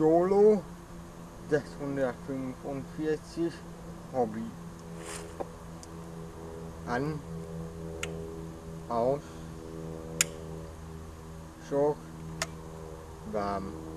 Solo 645 Hobby. An, aus, Schock, warm.